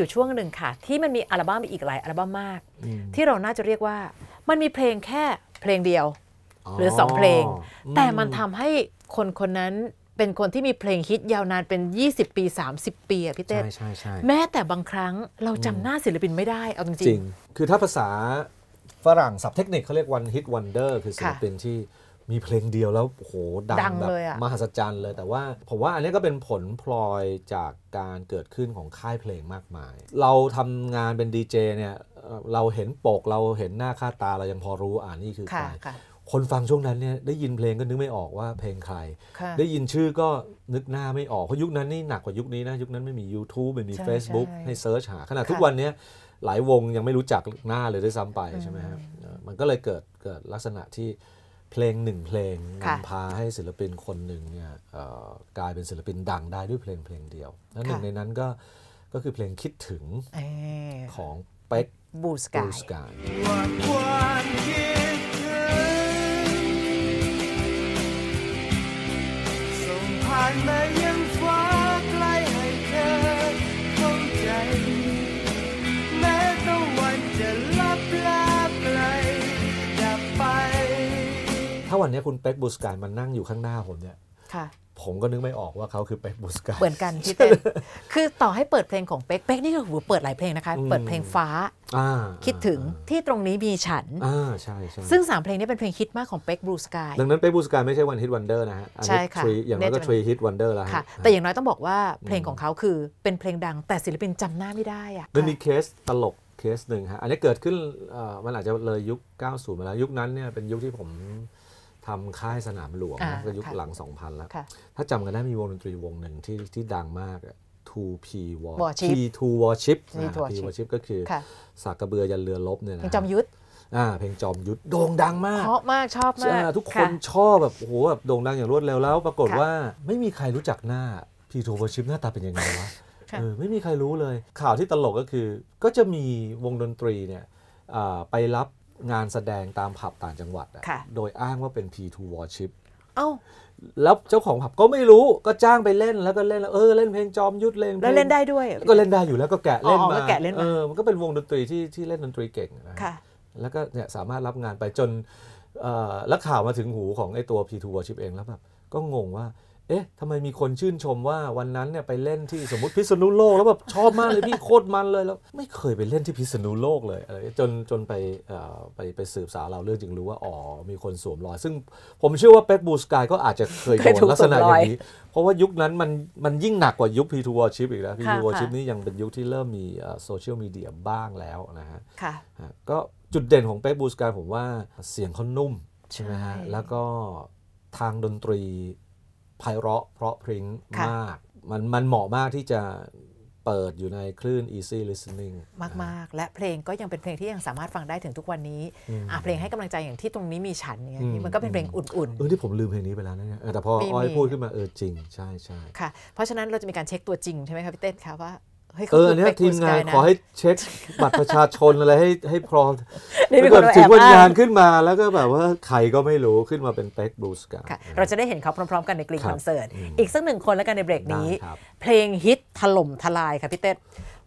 อยู่ช่วงหนึ่งค่ะ ที่มันมีอัลบั้มอีกหลายอัลบั้มมาก ที่เราน่าจะเรียกว่า มันมีเพลงแค่เพลงเดียว หรือสองเพลง แต่มันทำให้คนคนนั้นเป็นคนที่มีเพลงฮิตยาวนานเป็น 20 ปี 30 ปีอะพี่เต้ใช่ใช่ใช่แม้แต่บางครั้งเราจำหน้าศิลปินไม่ได้เอาจจริริงงคือถ้าภาษาฝรั่งศัพท์เทคนิคเขาเรียก one hit wonder คือศิลปินที่ มีเพลงเดียวแล้วโอ้โหดัดังงแบบเลยอะ มหัศจรรย์เลย แต่ว่าผมว่าอันนี้ก็เป็นผลพลอยจากการเกิดขึ้นของค่ายเพลงมากมาย เราทำงานเป็นดีเจเนี่ยเอ่อเราเห็นปกเราเห็นหน้าค่าตาเรายังพอรู้อ่านี่คือๆใครค่ะค่ะ คนฟังช่วงนั้นเนี่ยได้ยินเพลงก็นึกไม่ออกว่าเพลงใคร ค่ะ ได้ยินชื่อก็นึกหน้าไม่ออก เพราะยุคนั้นนี่หนักกว่ายุคนี้นะ ยุคนั้นไม่มี YouTube ไม่มี ใช่ Facebook ใช่ให้เซิร์ชหา ขนาดทุกค่ะวันเนี้ยหลายวงยังไม่รู้จักหน้าเลยด้วยซ้ำไปใช่ไหมครับเอ่อมันก็เลยเกิดเกิดลักษณะที่ เพลงหนึ่งเพลงค่ะนำพาให้ศิลปินคนหนึ่งเนี่ยเอ่อกลายเป็นศิลปินดังได้ด้วยเพลงเพลงเดียวและหนึ่งค่ะในนั้นก็ก็คือเพลงคิดถึงเอ่อของเป็กบูสบูกายสกายว่าความคิดถึงส่งผ่านมายัง วันนี้คุณเป๊กบลูสกายมานั่งอยู่ข้างหน้าผมเนี่ยค่ะ ผมก็นึกไม่ออกว่าเขาคือเป๊กบลูสกายเหมือนกันพี่เต้นคือต่อให้เปิดเพลงของเป๊กเป๊กนี่ก็หูเปิดหลายเพลงนะคะอืมเปิดเพลงฟ้าอ่าคิดถึงที่ตรงนี้มีฉันอ่าใช่ใช่ซึ่ง 3 เพลงนี้เป็นเพลงฮิตมากของเป๊กบลูสกายดังนั้นเป๊กบลูสกายไม่ใช่ one hit wonder นะฮะอันใช่นี้ค่ะ three อย่างน้อยก็เนี่ยจะทรีฮิตวันเดอร์แล้วฮะค่ะแต่อย่างน้อยต้องบอกว่าเพลงของเขาคือเป็นเพลงดังแต่ศิลปินจำหน้าไม่ได้อะมันมีเคสตลกเคสหนึ่งฮะอันนี้เกิดขึ้นเอ่อมันอาจจะเลยยุค 90 มาแล้วยุคนั้นเนี่ยเป็นยุคที่ผม ทำค่ายสนามหลวงอ่านะก็ยุคค่ะหลัง 2000 แล้วค่ะถ้าจำกันได้มีวงดนตรีวงหนึ่งที่ที่ดังมากอะ 2P War Warship P2 Warship P2 อ่า P Warship Warship ก็คือค่ะสากกระเบือยันเรือลบเนี่ยเพนะลงจอมยุทธอ่าเพลงจอมยุทธโด่งดังมากเพราะมากชอบมากใช่ทุกคนะชอบแบบโอ้โหแบบโด่งดังอย่างรวดเร็วแล้ว ปรากฏค่ะว่าไม่มีใครรู้จักหน้าพีทูวอชิปหน้าตาเป็นยังไงวะค่ะเออไม่มีใครรู้เลยข่าวที่ตลกก็คือ ก็จะมีวงดนตรีเนี่ยอ่าไปรับ งานแสดงตามผับต่างจังหวัดอะค่ะ โดยอ้างว่าเป็น P2 Warship เอ้า แล้วเจ้าของผับก็ไม่รู้ก็จ้างไปเล่นแล้วก็เล่นแล้วเออเล่นเพลงจอมยุทธเล่นพงแล้วเล่นได้ด้วยก็เล่นได้อยู่แล้วก็แกะเล่นอ๋อมาก็แกะเล่นมาเออมันก็เป็นวงดนตรีที่ที่เล่นดนตรีเก่งนะฮะค่ะ แล้วก็เนี่ยสามารถรับงานไปจนเอ่อแล้วข่าวมาถึงหูของไอ้ตัว P2 Worship เองแล้วแบบก็งงว่า เอ๊ะทำไมมีคนชื่นชมว่าวันนั้นเนี่ยไปเล่นที่สมมติพิษณุโลกแล้วแบบชอบมากเลยพี่โคตรมันเลยแล้ว ไม่เคยไปเล่นที่พิษณุโลกเลยอะไรจนจนไปเอ่อไปไปสืบสาวเราวเรื่องจึงรู้ว่าอ๋อมีคนสวมรอย ซึ่งผมเชื่อว่าเป็กบูสกายก็อาจจะเคยโดเคยถูนกลักษณะสวมอรอยย่างนี้ เพราะว่ายุคนั้นมันมันยิ่งหนักกว่ายุค P2 Worship อีกแล้ว P2 ค่ะ Worship ค่ะนี่ยังเป็นยุคที่เริ่มมีโซเชียลมีเดียบ้างแล้วนะฮะค่ะฮะก็จุดเด่นของเป๊กบูสกายผมว่าเสียงเขานุ่มใช่ไหมฮะใช่แล้วก็ทางดนตรี ไพเราะเพราะพริ้งค่ะมาก มันมันเหมาะมากที่จะเปิดอยู่ในคลื่น easy listening มากมาก ๆ และเพลงก็ยังเป็นเพลงที่ยังสามารถฟังได้ถึงทุกวันนี้อะเพลงให้กำลังใจอย่างที่ตรงนี้มีฉันเนี่ยอืมมันก็เป็นเพลงอุ่นเออที่ผมลืมเพลงนี้ไปแล้วนะเนี่ยเออแต่พอมีอ้อยมีพูดขึ้นมาเออจริง ใช่ใช่ๆค่ะ เพราะฉะนั้นเราจะมีการเช็คตัวจริงใช่ไหมคะพี่เต้นคะว่า เฮ้ยเอเขาอคือันเนี้ยเป็กทีมงานบูสกยะขอให้เช็คบัตรประชาชนอะไรให้ให้พร้อมนี่มีถ้าคนเกิดมาแอบถึงวันอ้างงานขึ้นมาแล้วก็แบบว่าใครก็ไม่รู้ขึ้นมาเป็นเป๊กบูสกายค่ะเราจะได้เห็นเขาพร้อม ๆ กันในกรีนครับคอนเสิร์ตอีกสักหนึ่งคนแล้วกันในเบรกนี้ได้ครับเพลงฮิตถล่มทลายค่ะพี่เต้น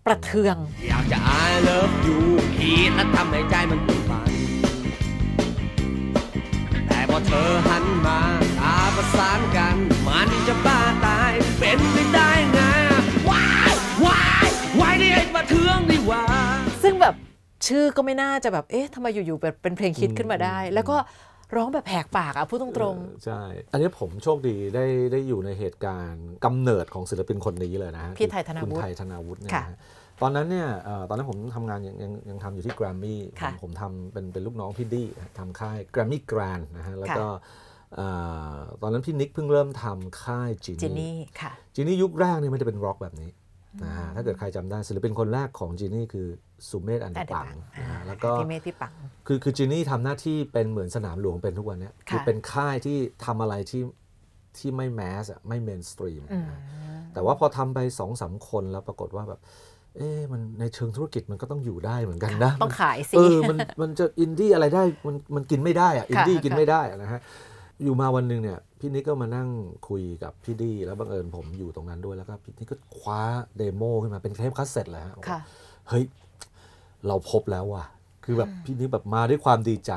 ประเทือง อยากจะ I love you คิดและทำให้ใจมันตื่นฝันแต่พอเธอหันมาตาประสานกันมัน เทืองนี่หว่า ซึ่งแบบชื่อก็ไม่น่าจะแบบเอ๊ะทำไมอยู่ๆแบบเป็นเพลงฮิตขึ้นมาได้ แล้วก็ร้องแบบแหกปากอะพูดตรงเออใช่ อันนี้ผมโชคดีได้ได้อยู่ในเหตุการณ์กำเนิดของศิลปินคนนี้เลยนะฮะพี่ไทยธนาวุฒิคุณไทยธนาวุฒิเนี่ยค่ะนะฮะตอนนั้นเนี่ยเอ่อตอนนั้นผมทำงานยังยังยังทำอยู่ที่แกรมมี่ค่ะผมทำเป็นเป็นลูกน้องพี่ดี้ทำค่ายแกรมมี่แกรนนะฮะแล้วก็เอ่อตอนนั้นพี่นิกเพิ่งเริ่มทำค่ายจีๆจินนี่ค่ะจีนี่ยุคแรกเนี่ยมันจะเป็นร็อกแบบนี้นะฮะ ถ้าเกิดใครจำได้ศิลปินคนแรกของจีนี่คือสุเมธแอนด์เดอะปั๋งนะฮะแล้วก็พี่เมธพี่ปั๋งคือคือจีนี่ทำหน้าที่เป็นเหมือนสนามหลวงเป็นทุกวันเนี้ยค่ะคือเป็นค่ายที่ทำอะไรที่ที่ไม่ mass อะไม่ mainstream แต่ว่าพอทำไปสองสามคนแล้วปรากฏว่าแบบเอ๊ะมันในเชิงธุรกิจมันก็ต้องอยู่ได้เหมือนกันนะ ต้องขายสิเออมันมันจะอินดี้อะไรได้มันมันกินไม่ได้อะอินดี้ค่ะกินไม่ได้อะนะฮะ อยู่มาวันหนึ่งเนี่ยพี่นิกก็มานั่งคุยกับพี่ดี แล้วบังเอิญผมอยู่ตรงนั้นด้วยแล้วก็พี่นิกก็คว้า demo ขึ้นมาเป็นเทปคัสเซ็ตเลยฮะค่ะเฮ้ย เราพบแล้วว่ะ คือแบบพี่นิกแบบมาด้วยความดีใจ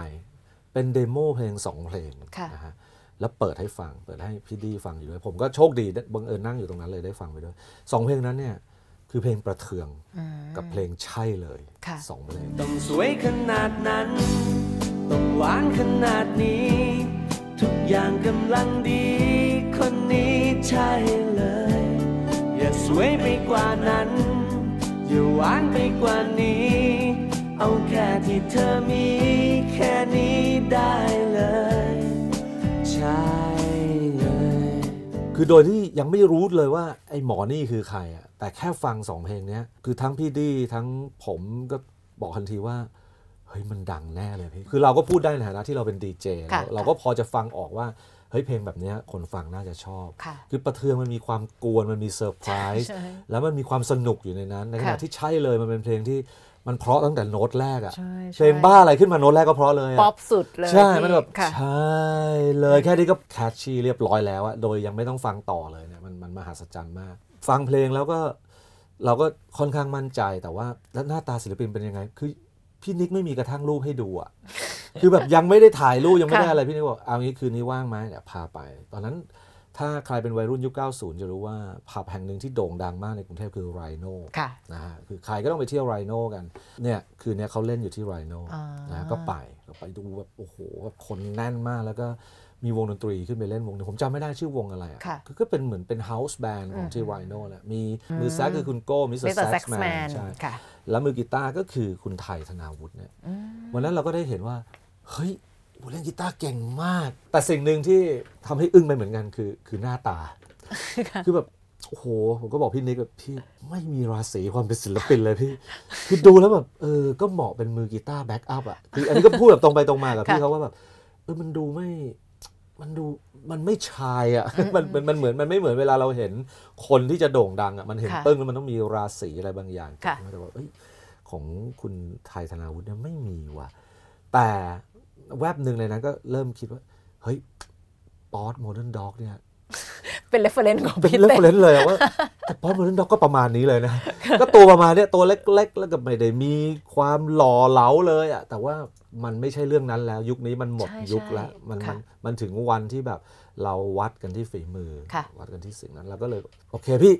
เป็น demo เพลงสองเพลงค่ะนะฮะแล้วเปิดให้ฟัง เปิดให้พี่ดีฟังอยู่ด้วย ผมก็โชคดีได้บังเอิญนั่งอยู่ตรงนั้นเลยได้ฟังไปด้วยสองเพลงนั้นเนี่ยคือเพลงประเทืองกับเพลงใช่เลยค่ะสองเพลงต้องสวยขนาดนั้น ต้องหวานขนาดนี้ ทุกอย่างกำลังดี คนนี้ใช่เลย อย่าสวยไปกว่านั้น อย่าหวานไปกว่านี้ เอาแค่ที่เธอมี แค่นี้ได้เลย ใช่เลย คือโดยที่ยังไม่รู้เลยว่า ไอ้หมอนี่คือใครอะแต่แค่ฟังสองเพลงเนี้ย คือทั้งพี่ดีทั้งผมก็บอกทันทีว่า เฮ้ยมันดังแน่เลยพี่คือเราก็พูดได้ในฐานะที่เราเป็นดีเจค่ะเราก็พอจะฟังออกว่าเฮ้ยเพลงแบบเนี้ยคนฟังน่าจะชอบค่ะคือประเทืองมันมีความกวนมันมีเซอร์ไพรส์ใช่แล้วมันมีความสนุกอยู่ในนั้นในขณะค่ะที่ใช่เลยมันเป็นเพลงที่มันเพราะตั้งแต่โน้ตแรกอะใช่ใช่เพลงบ้าอะไรขึ้นมาโน้ตแรกก็เพราะเลยอะป๊อปสุดเลยใช่พี่มันแบบค่ะใช่เลยแค่นี้ก็ catchy เรียบร้อยแล้วอะโดยยังไม่ต้องฟังต่อเลยเนี่ยมันมันมหัศจรรย์มาก ฟังเพลงแล้วก็เราก็ค่อนข้างมั่นใจแต่ว่าแล้วหน้าตาศิลปินเป็นยังไง คือ พี่นิกไม่มีกระทั่งรูปให้ดูอะคือแบบยังไม่ได้ถ่ายรูปยังไม่ได้ค่ะอะไรพี่นิกบอกเอางี้คืนนี้ว่างไหมเดี๋ยวพาไป ตอนนั้นถ้าใครเป็นวัยรุ่นยุค 90 จะรู้ว่าผับแห่งหนึ่งที่โด่งดังมากในกรุงเทพคือไรโนค่ะนะฮะคือใครก็ต้องไปเที่ยวไรโนกันเนี่ยคืนเนี้ยเขาเล่นอยู่ที่ไรโนอ่านนะฮะก็ไปก็ไปดูแบบโอ้โหแบบคนแน่นมากแล้วก็ มีวงดนตรีขึ้นไปเล่นวงหนึ่งผมจำไม่ได้ชื่อวงอะไรอะค่ะคือก็เป็นเหมือนเป็น house band ของที่ไรโนแหละมีมือแซกคือคุณโก้มิสเตอมิสเตอร์ร์แซแซ็กกแมแมนนใช่ค่ะแล้วมือกีตาร์ก็คือคุณไท ธนาวุฒิเนี่ยวันนั้นเราก็ได้เห็นว่า เฮ้ยโอ้เล่นกีตาร์เก่งมาก แต่สิ่งหนึ่งที่ทำให้อึ้งไปเหมือนกันคือคือหน้าตา คือแบบโอ้โห ผมก็บอกพี่นิกแบบพี่ไม่มีราศีความเป็นศิลปินเลยพี่ คือดูแล้วแบบเออ ก็เหมาะเป็นมือกีตาร์ backup อะ คืออันนี้ก็พูดแบบตรงไปตรงมากับพี่ค่ะเขาว่าแบบเออมันดูไม่ มันดูมันไม่ shine อะมันมันมันเหมือนมันไม่เหมือนเวลาเราเห็นคนที่จะโด่งดังอะมันเห็นค่ะปึ้งแล้วมันต้องมีราศีอะไรบางอย่างค่ะแต่ว่าเอ้ยของคุณไท ธนาวุฒิเนี่ยไม่มีว่ะแต่แวบหนึ่งในนั้นก็เริ่มคิดว่า เฮ้ยป๊อดโมเดิร์นด็อกเนี่ยเป็น reference ของเป็นพี่เรื่องเต้เล่นเลยอะว่าแต่ป๊อดโมเดิร์นด็อกก็ประมาณนี้เลยนะ ก็ตัวประมาณเนี้ยตัวเล็กๆ แล้วก็ไม่ได้มีความหล่อเหลาเลยอะแต่ว่า มันไม่ใช่เรื่องนั้นแล้วยุคนี้มันหมดใช่ยุคแล้วใช่มันมัค่ะนมันถึงวันที่แบบเราวัดกันที่ฝีมือค่ะวัดกันที่สิ่งนั้นเราก็เลยโอเคพี่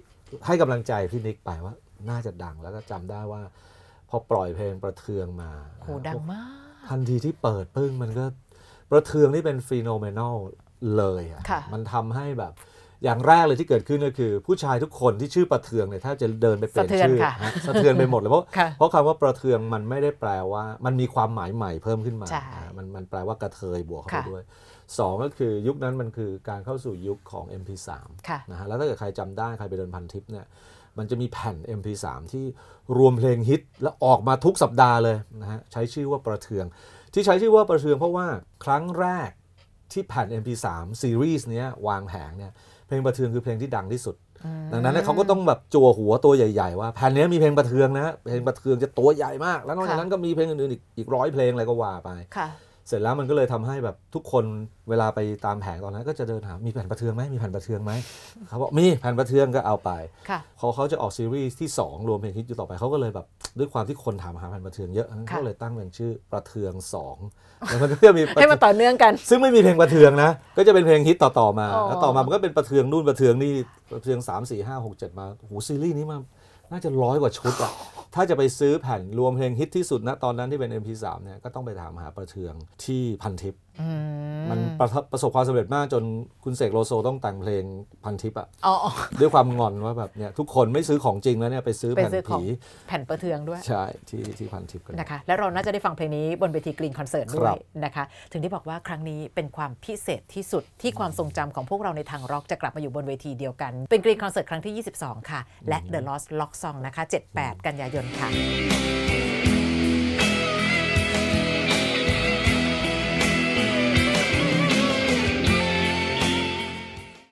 ให้กำลังใจพี่นิกไปว่า น่าจะดังแล้วก็จำได้ว่า พอปล่อยเพลงประเทืองมาโหดังมาก ทันทีที่เปิดปึ้งมันก็ประเทืองนี่เป็นฟีโนเมนอลเลยอะค่ะมันทำให้แบบ อย่างแรกเลยที่เกิดขึ้นก็คือ ผู้ชายทุกคนที่ชื่อประเทืองเนี่ยถ้าจะเดินไปเปลี่ยนสะเทือนชื่อค่ะฮะสะเทือนไปหมดเลยเพราะค่ะเพราะคำว่าประเทืองมันไม่ได้แปลว่า มันมีความหมายใหม่เพิ่มขึ้นมาใช่อ่ามันมันแปลว่ากระเทยบวกเข้าไปค่ะด้วยสองก็คือยุคนั้นมันคือการเข้าสู่ยุคของ MP3 ค่ะนะฮะแล้วถ้าเกิดใครจำได้ใครไปเดินพันทิปเนี่ยมันจะมีแผ่น MP3 ที่รวมเพลงฮิตแล้วออกมาทุกสัปดาห์เลยนะฮะใช้ชื่อว่าประเทือง ที่ใช้ชื่อว่าประเทืองเพราะว่าครั้งแรกที่แผ่น MP3 ซีรีส์เนี้ยวางแผงเนี่ย เพลงประเทืองคือเพลงที่ดังที่สุด ดังนั้นเนยเขาก็ต้องแบบจั่วหัวตัวใหญ่ๆ ว่าแผ่นเนี้ยมีเพลงประเทืองนะเพลงประเทืองจะตัวใหญ่มาก แล้วนอกจากค่ะนั้นก็มีเพลงอื่นๆอีกอีกร้อยเพลงอะไรก็ว่าไปค่ะ เสร็จแล้วมันก็เลยทำให้แบบทุกคนเวลาไปตามแผงตอนนั้น ก็จะเดินหา มีแผ่นประเทืองไหมมีแผ่นประเทืองไหมเขาบอกมีแผ่นประเทืองก็เอาไปค่ะพอเขาจะออกซีรีส์ที่ 2 รวมเพลงฮิตอยู่ต่อไปเขาก็เลยแบบด้วยความที่คนถามหาแผ่นประเทืองเยอะค่ะเขาเลยตั้งเป็นชื่อประเทือง2แล้วมันก็จะมีประให้มันต่อเนื่องกัน ซึ่งไม่มีเพลงประเทืองนะ ก็จะเป็นเพลงฮิตต่อๆมาอ๋อแล้วต่อมามันก็เป็นประเทืองนู่นประเทืองนี่ประเทือง3 4 5 6 7 มาโหซีรีส์นี้มาน่าจะร้อยกว่าชุดอะ ถ้าจะไปซื้อแผ่นรวมเพลงฮิตที่สุดนะตอนนั้นที่เป็น MP3 เนี่ยก็ต้องไปถามหาประเทืองที่พันทิปอืมมันประทับประสบความสำเร็จมากจนคุณเสกโลโซต้องแต่งเพลงพันทิปอะอ๋ออ๋อด้วยความงอนว่าแบบเนี่ยทุกคนไม่ซื้อของจริงแล้วเนี่ยไปซื้อไปแผ่นซื้อของผีแผ่นประเทืองด้วย ใช่ที่ที่พันทิปกันนะคะ และเราน่าจะได้ฟังเพลงนี้บนเวทีกรีนคอนเสิร์ตด้วครัยบนะคะ ถึงที่บอกว่าครั้งนี้เป็นความพิเศษที่สุดที่ความทรงจำของพวกเราในทางร็อกจะกลับมาอยู่บนเวทีเดียวกัน เป็นกรีนคอนเสิร์ตครั้งที่ 22 ค่ะ และ The Lost Lock Song นะคะ 78 กันยายนค่ะ